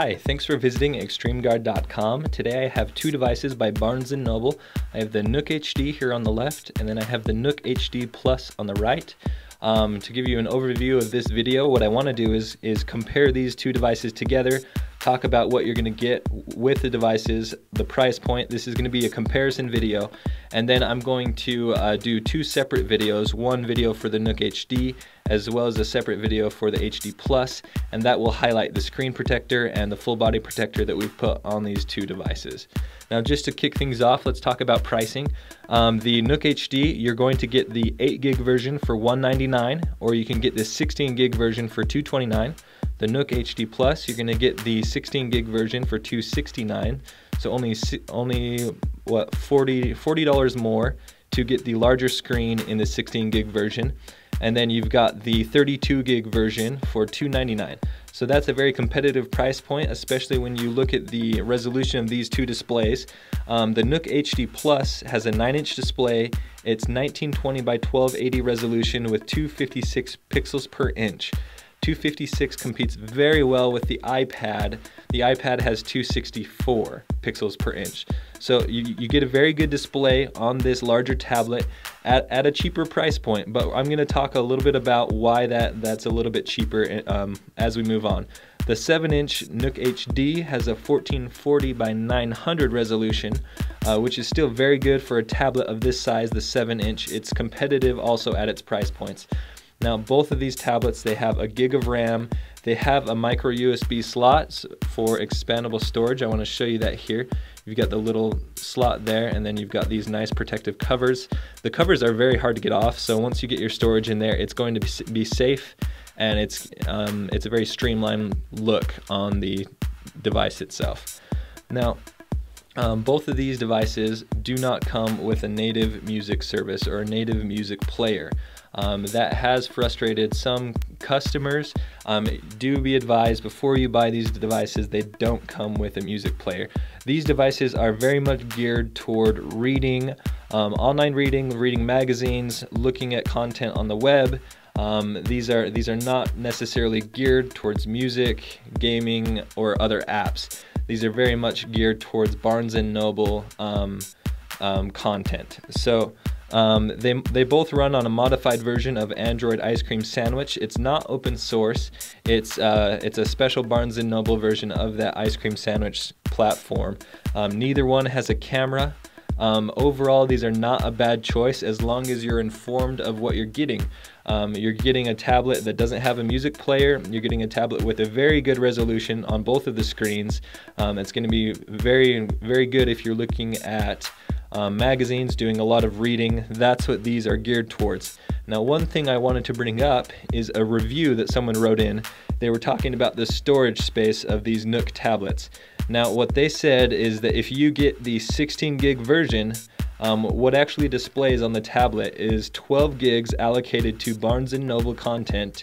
Hi, thanks for visiting XtremeGuard.com. Today I have two devices by Barnes & Noble. I have the Nook HD here on the left, and then I have the Nook HD Plus on the right. Um, to give you an overview of this video, what I want to do is, is compare these two devices together, talk about what you're going to get with the devices, the price point. This is going to be a comparison video, and then I'm going to uh, do two separate videos, one video for the Nook HD, as well as a separate video for the HD Plus, and that will highlight the screen protector and the full body protector that we've put on these two devices. Now just to kick things off, let's talk about pricing. Um, the Nook HD, you're going to get the 8 gig version for 199 or you can get the 16 gig version for 229 The Nook HD Plus, you're going to get the 16 gig version for 269 so only only what 40 $40 more to get the larger screen in the 16 gig version. And then you've got the 32 gig version for 299 so that's a very competitive price point especially when you look at the resolution of these two displays. Um, the Nook HD Plus has a 9 inch display. It's 1920 by 1280 resolution with 256 pixels per inch 256 competes very well with the iPad. The iPad has 264 pixels per inch. So you, you get a very good display on this larger tablet at, at a cheaper price point. But I'm going to talk a little bit about why that, that's a little bit cheaper um, as we move on. The 7-inch Nook HD has a 1440 by 900 resolution, uh, which is still very good for a tablet of this size, the 7-inch. It's competitive also at its price points. Now both of these tablets, they have a gig of RAM, they have a micro USB slot for expandable storage. I wanna show you that here. You've got the little slot there and then you've got these nice protective covers. The covers are very hard to get off, so once you get your storage in there, it's going to be safe and it's, um, it's a very streamlined look on the device itself. Now, um, both of these devices do not come with a native music service or a native music player. Um, that has frustrated some customers. Um, do be advised before you buy these devices, they don't come with a music player. These devices are very much geared toward reading, um, online reading, reading magazines, looking at content on the web. Um, these are these are not necessarily geared towards music, gaming, or other apps. These are very much geared towards Barnes and Noble um, um, content. So um, they, they both run on a modified version of Android Ice Cream Sandwich. It's not open source. It's, uh, it's a special Barnes & Noble version of that Ice Cream Sandwich platform. Um, neither one has a camera. Um, overall, these are not a bad choice as long as you're informed of what you're getting. Um, you're getting a tablet that doesn't have a music player. You're getting a tablet with a very good resolution on both of the screens. Um, it's going to be very, very good if you're looking at um, magazines, doing a lot of reading. That's what these are geared towards. Now, one thing I wanted to bring up is a review that someone wrote in. They were talking about the storage space of these Nook tablets. Now, what they said is that if you get the 16 gig version, um, what actually displays on the tablet is 12 gigs allocated to Barnes & Noble content,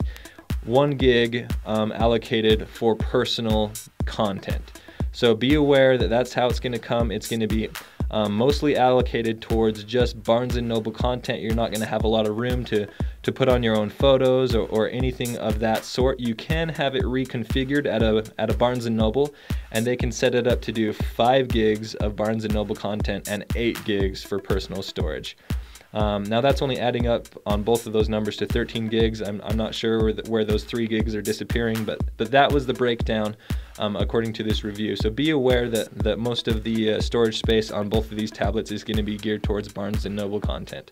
1 gig um, allocated for personal content. So be aware that that's how it's going to come. It's going to be um, mostly allocated towards just Barnes & Noble content. You're not going to have a lot of room to, to put on your own photos or, or anything of that sort. You can have it reconfigured at a, at a Barnes & Noble and they can set it up to do 5 gigs of Barnes & Noble content and 8 gigs for personal storage. Um, now that's only adding up on both of those numbers to 13 gigs. I'm, I'm not sure where, the, where those three gigs are disappearing, but, but that was the breakdown um, according to this review. So be aware that, that most of the uh, storage space on both of these tablets is going to be geared towards Barnes & Noble content.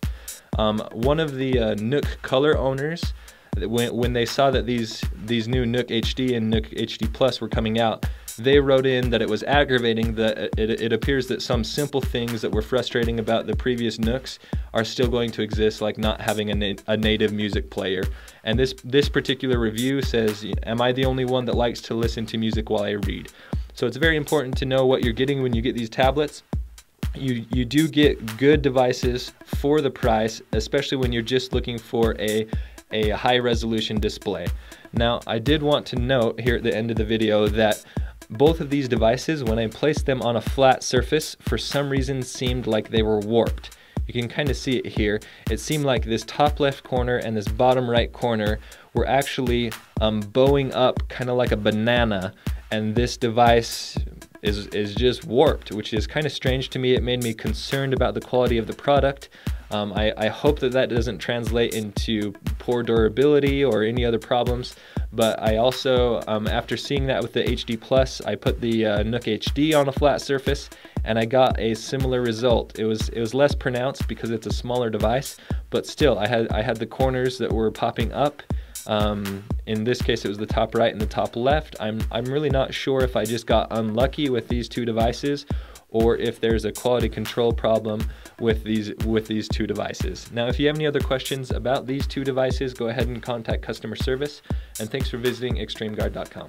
Um, one of the uh, Nook color owners when, when they saw that these these new Nook HD and Nook HD Plus were coming out, they wrote in that it was aggravating that it, it appears that some simple things that were frustrating about the previous Nooks are still going to exist, like not having a, na a native music player. And this this particular review says, "Am I the only one that likes to listen to music while I read?" So it's very important to know what you're getting when you get these tablets. You, you do get good devices for the price, especially when you're just looking for a a high resolution display. Now, I did want to note here at the end of the video that both of these devices, when I placed them on a flat surface, for some reason seemed like they were warped. you can kind of see it here. It seemed like this top left corner and this bottom right corner were actually um, bowing up kind of like a banana and this device is, is just warped, which is kind of strange to me. It made me concerned about the quality of the product. Um, I, I, hope that that doesn't translate into poor durability or any other problems. But I also, um, after seeing that with the HD Plus, I put the uh, Nook HD on a flat surface and I got a similar result. It was it was less pronounced because it's a smaller device, but still I had I had the corners that were popping up um, in this case, it was the top right and the top left. I'm, I'm really not sure if I just got unlucky with these two devices or if there's a quality control problem with these with these two devices. Now, if you have any other questions about these two devices, go ahead and contact customer service. And thanks for visiting xtremeguard.com.